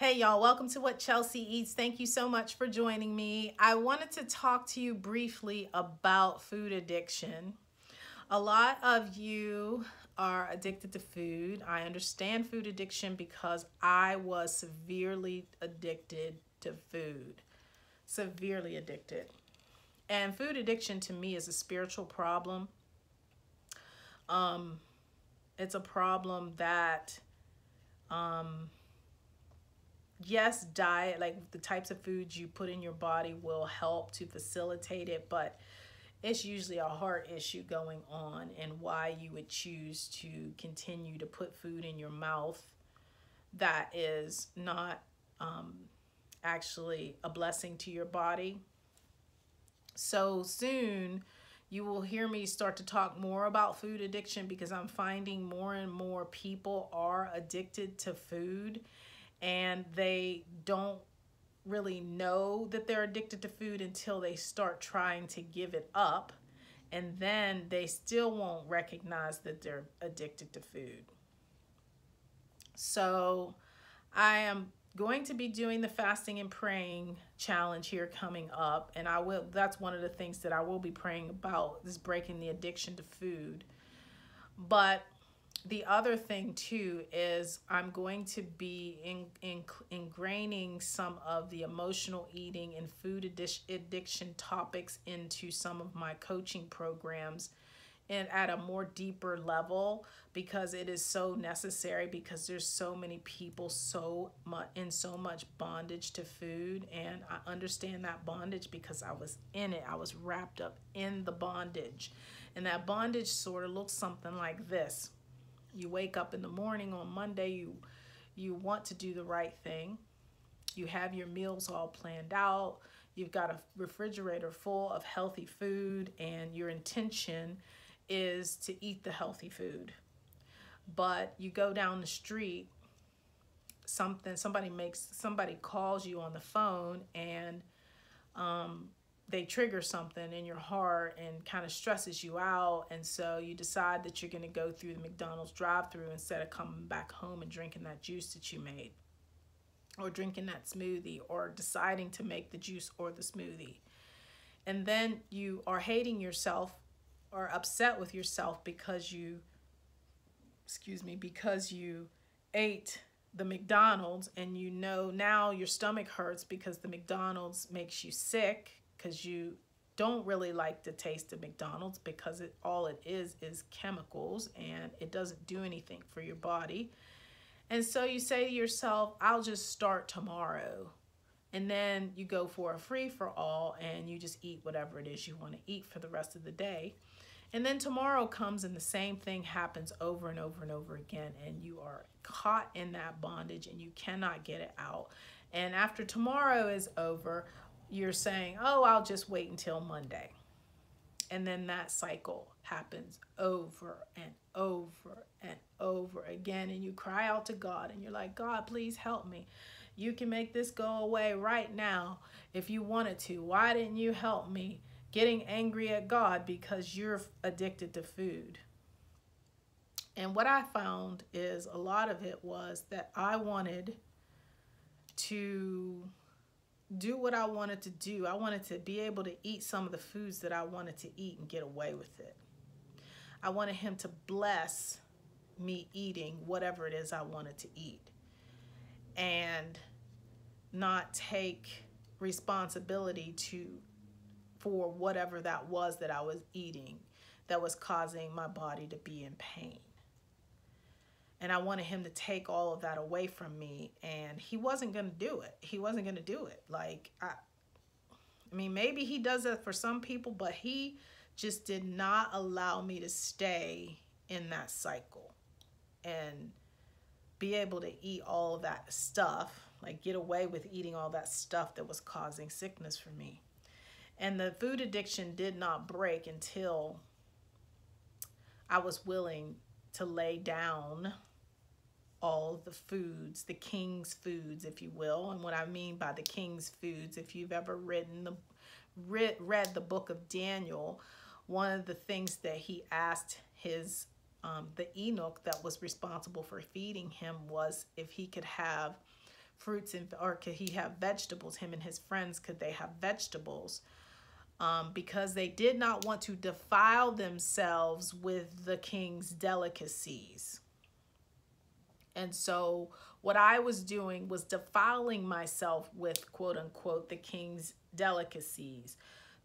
Hey y'all, welcome to What Chelsea Eats. Thank you so much for joining me. I wanted to talk to you briefly about food addiction. A lot of you are addicted to food. I understand food addiction because I was severely addicted to food. Severely addicted. And food addiction to me is a spiritual problem. Um, it's a problem that um, yes, diet, like the types of foods you put in your body will help to facilitate it, but it's usually a heart issue going on and why you would choose to continue to put food in your mouth that is not um, actually a blessing to your body. So soon, you will hear me start to talk more about food addiction because I'm finding more and more people are addicted to food and they don't really know that they're addicted to food until they start trying to give it up and then they still won't recognize that they're addicted to food. So I am going to be doing the fasting and praying challenge here coming up and I will that's one of the things that I will be praying about is breaking the addiction to food. But the other thing too is I'm going to be in, in, ingraining some of the emotional eating and food addiction topics into some of my coaching programs and at a more deeper level because it is so necessary because there's so many people so much in so much bondage to food and I understand that bondage because I was in it. I was wrapped up in the bondage. And that bondage sort of looks something like this you wake up in the morning on Monday, you you want to do the right thing. You have your meals all planned out. You've got a refrigerator full of healthy food and your intention is to eat the healthy food. But you go down the street, something somebody makes somebody calls you on the phone and um, they trigger something in your heart and kind of stresses you out and so you decide that you're going to go through the McDonald's drive-through instead of coming back home and drinking that juice that you made or drinking that smoothie or deciding to make the juice or the smoothie. And then you are hating yourself or upset with yourself because you excuse me because you ate the McDonald's and you know now your stomach hurts because the McDonald's makes you sick because you don't really like the taste of McDonald's because it all it is is chemicals and it doesn't do anything for your body. And so you say to yourself, I'll just start tomorrow. And then you go for a free for all and you just eat whatever it is you want to eat for the rest of the day. And then tomorrow comes and the same thing happens over and over and over again and you are caught in that bondage and you cannot get it out. And after tomorrow is over, you're saying, oh, I'll just wait until Monday. And then that cycle happens over and over and over again. And you cry out to God and you're like, God, please help me. You can make this go away right now if you wanted to. Why didn't you help me? Getting angry at God because you're addicted to food. And what I found is a lot of it was that I wanted to do what I wanted to do. I wanted to be able to eat some of the foods that I wanted to eat and get away with it. I wanted him to bless me eating whatever it is I wanted to eat and not take responsibility to for whatever that was that I was eating that was causing my body to be in pain and I wanted him to take all of that away from me and he wasn't going to do it. He wasn't going to do it. Like I I mean maybe he does that for some people but he just did not allow me to stay in that cycle and be able to eat all of that stuff, like get away with eating all that stuff that was causing sickness for me. And the food addiction did not break until I was willing to lay down all the foods, the king's foods, if you will. And what I mean by the king's foods, if you've ever written the, read, read the book of Daniel, one of the things that he asked his, um, the eunuch that was responsible for feeding him was if he could have fruits and or could he have vegetables? Him and his friends could they have vegetables? Um, because they did not want to defile themselves with the king's delicacies. And so, what I was doing was defiling myself with quote unquote the king's delicacies,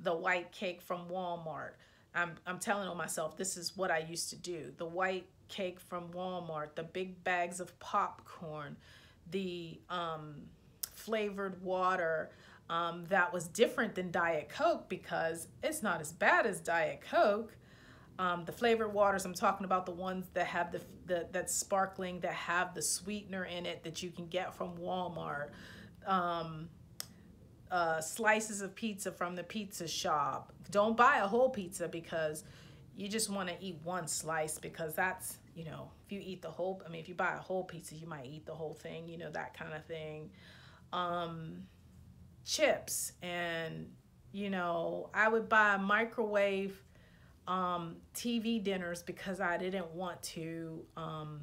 the white cake from Walmart. I'm, I'm telling on myself, this is what I used to do the white cake from Walmart, the big bags of popcorn, the um, flavored water um, that was different than Diet Coke because it's not as bad as Diet Coke. Um, the flavored waters, I'm talking about the ones that have the, the that's sparkling, that have the sweetener in it that you can get from Walmart. Um, uh, slices of pizza from the pizza shop. Don't buy a whole pizza because you just want to eat one slice because that's, you know, if you eat the whole, I mean, if you buy a whole pizza, you might eat the whole thing, you know, that kind of thing. Um, chips and, you know, I would buy a microwave um, TV dinners because I didn't want to um,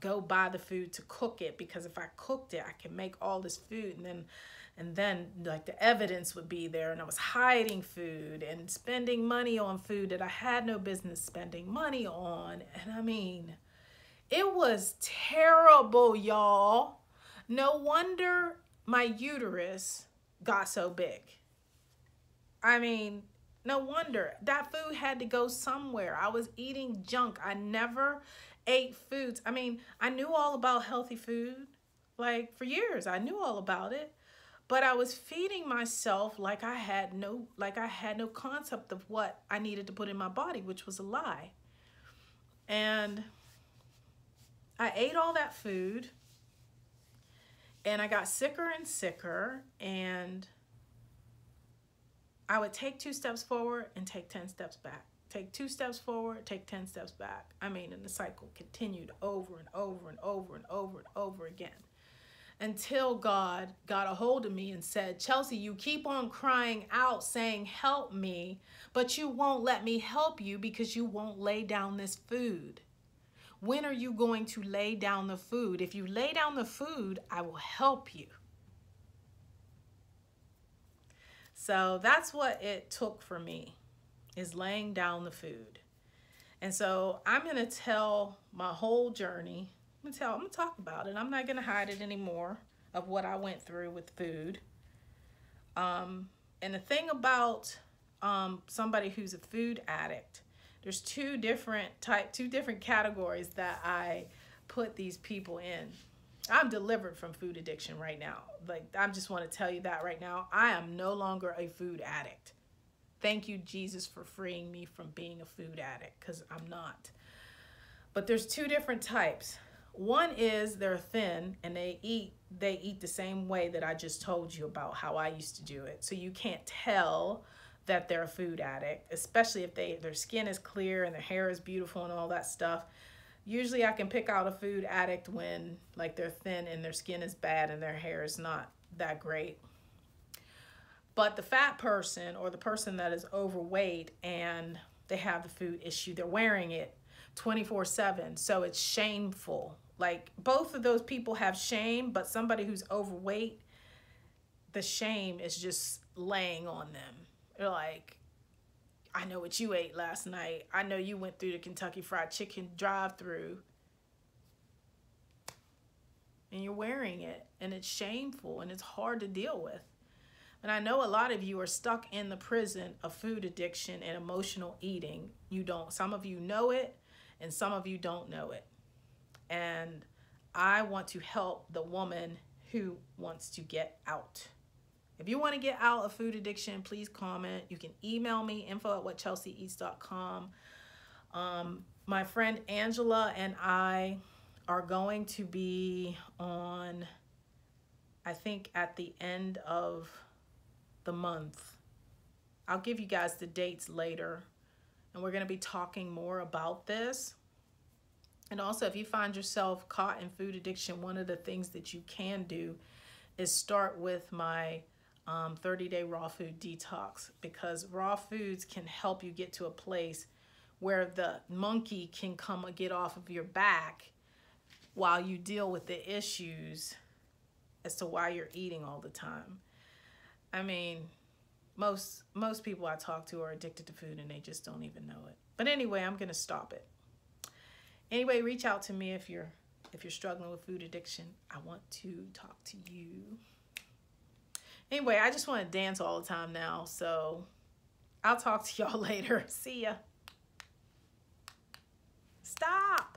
go buy the food to cook it because if I cooked it, I can make all this food and then and then like the evidence would be there and i was hiding food and spending money on food that i had no business spending money on. And i mean it was terrible y'all. No wonder my uterus got so big. I mean no wonder. That food had to go somewhere. I was eating junk. I never ate foods. I mean i knew all about healthy food like for years. I knew all about it. But I was feeding myself like I had no like I had no concept of what I needed to put in my body, which was a lie. And I ate all that food and I got sicker and sicker and I would take two steps forward and take 10 steps back. Take two steps forward, take 10 steps back. I mean, and the cycle continued over and over and over and over and over again until God got a hold of me and said, Chelsea, you keep on crying out saying, Help me, but you won't let me help you because you won't lay down this food. When are you going to lay down the food? If you lay down the food, I will help you. So that's what it took for me is laying down the food. And so I'm going to tell my whole journey I'm gonna tell, I'm gonna talk about it. I'm not gonna hide it anymore of what I went through with food. Um, and the thing about um, somebody who's a food addict, there's two different type, two different categories that I put these people in. I'm delivered from food addiction right now. Like I just want to tell you that right now. I am no longer a food addict. Thank you, Jesus, for freeing me from being a food addict because I'm not. But there's two different types. One is they're thin and they eat they eat the same way that I just told you about how I used to do it. So you can't tell that they're a food addict, especially if they their skin is clear and their hair is beautiful and all that stuff. Usually I can pick out a food addict when like they're thin and their skin is bad and their hair is not that great. But the fat person or the person that is overweight and they have the food issue, they're wearing it 24 7. So it's shameful. Like both of those people have shame, but somebody who's overweight, the shame is just laying on them. They're like, I know what you ate last night. I know you went through the Kentucky Fried Chicken drive through. And you're wearing it, and it's shameful and it's hard to deal with. And I know a lot of you are stuck in the prison of food addiction and emotional eating. You don't, some of you know it, and some of you don't know it. And I want to help the woman who wants to get out. If you want to get out of food addiction, please comment. You can email me, info at whatchelseaeats.com. Um, my friend Angela and I are going to be on, I think, at the end of the month. I'll give you guys the dates later and we're going to be talking more about this. And also, if you find yourself caught in food addiction, one of the things that you can do is start with my um, 30 day raw food detox because raw foods can help you get to a place where the monkey can come and get off of your back while you deal with the issues as to why you're eating all the time. I mean, most most people I talk to are addicted to food and they just don't even know it. But anyway, I'm going to stop it. Anyway, reach out to me if you're if you're struggling with food addiction. I want to talk to you. Anyway, I just want to dance all the time now, so I'll talk to y'all later. See ya. Stop.